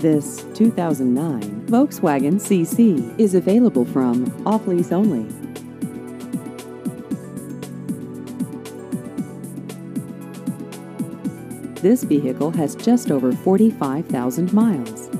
This 2009 Volkswagen CC is available from Off Lease Only. This vehicle has just over 45,000 miles.